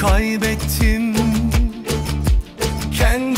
Kaybettim. Kendimi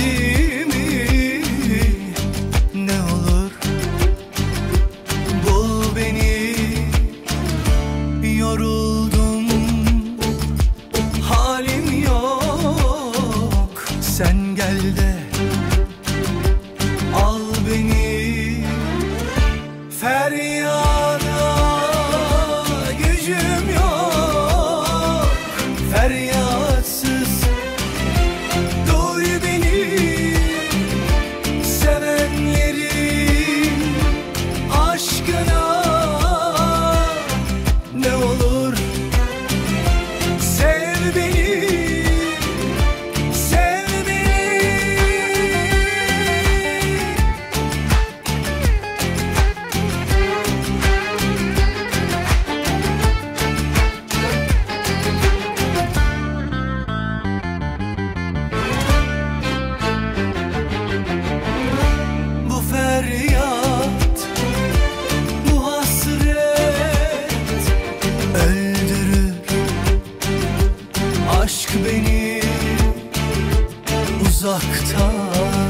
uzaktan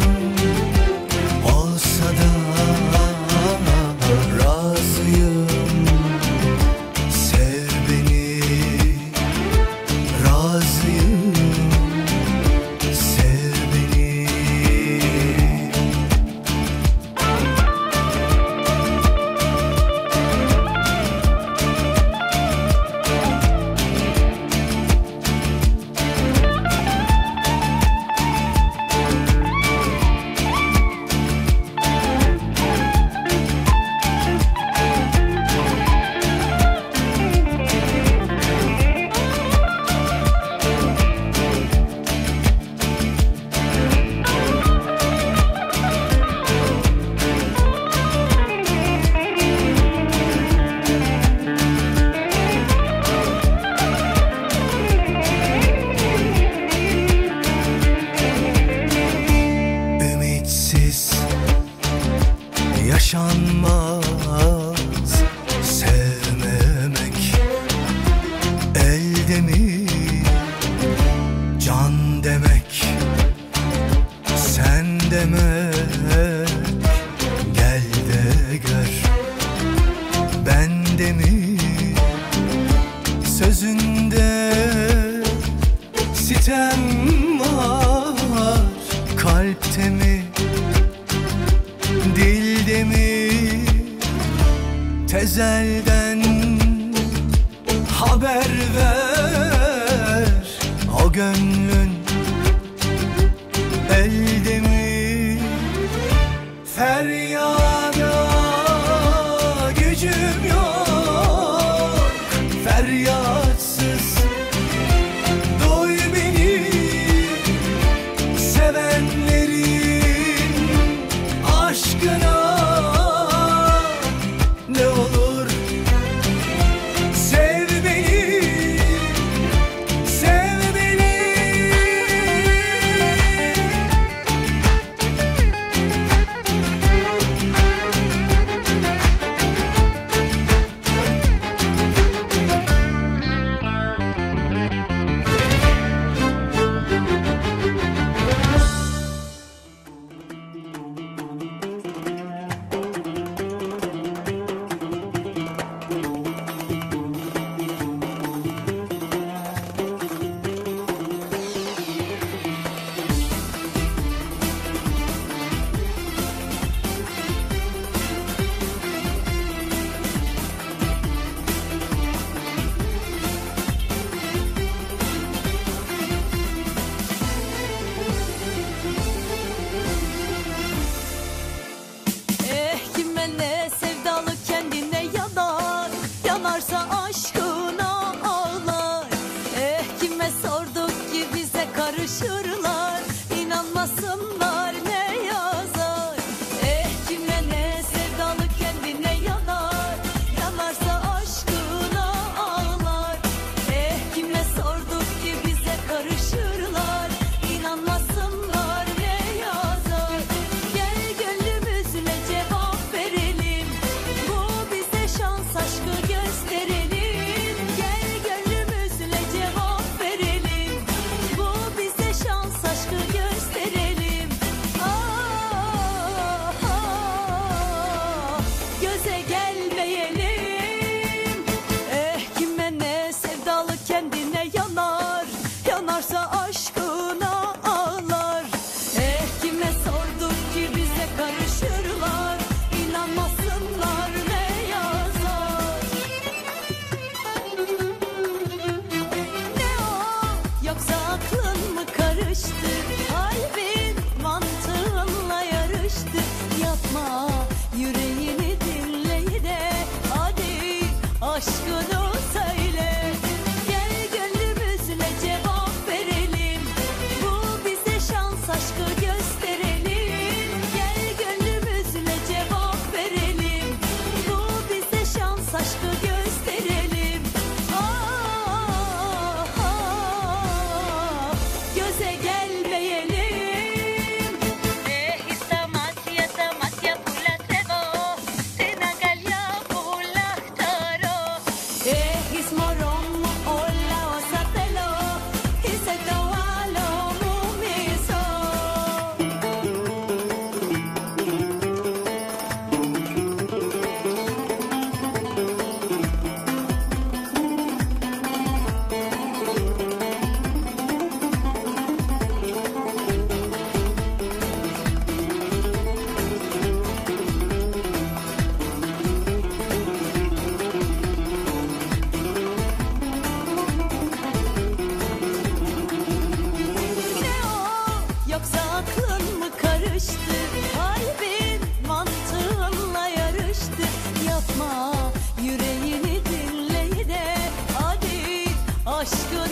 aşkını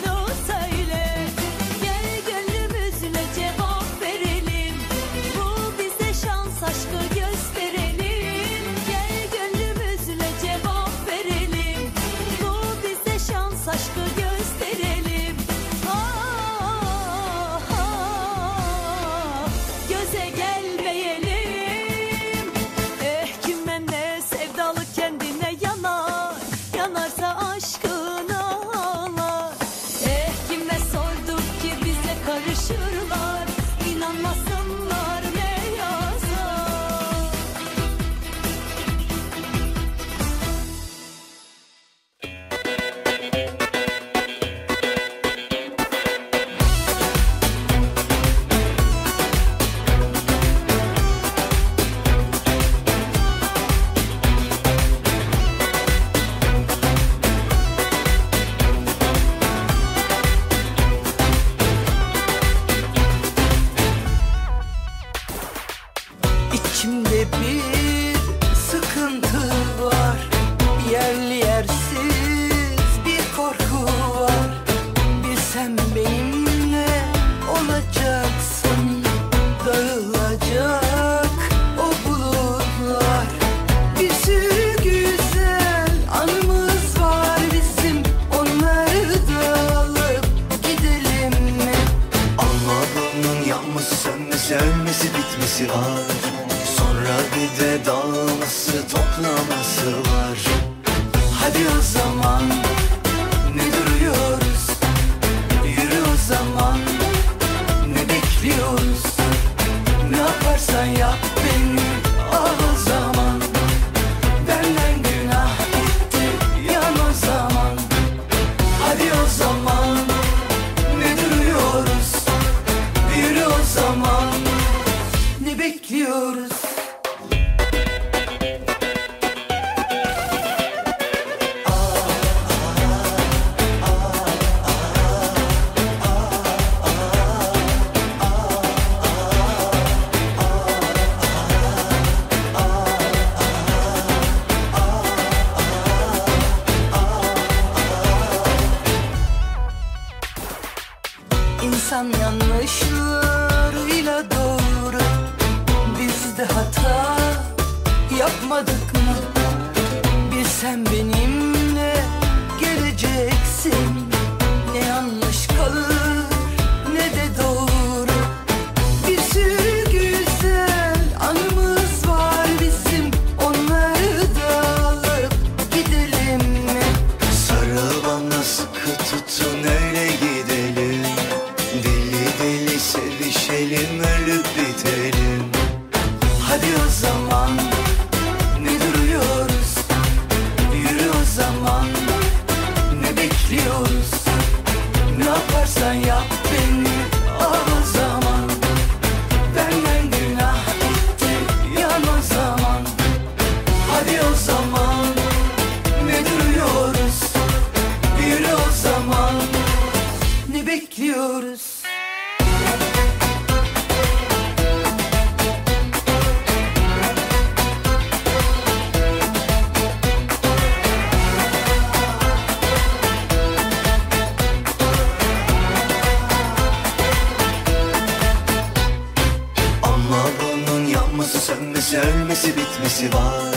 no sir. konuşmadık mı? Bilsen benimle geleceksin. Ne yanlış kalır ne de doğru. Bir sürü güzel anımız var bizim. Onları da alıp gidelim mi? Sarıl bana sıkı tutun öyle gidelim. Deli deli sevişelim. bekliyoruz. Ama bunun yanması sönmesi ölmesi bitmesi var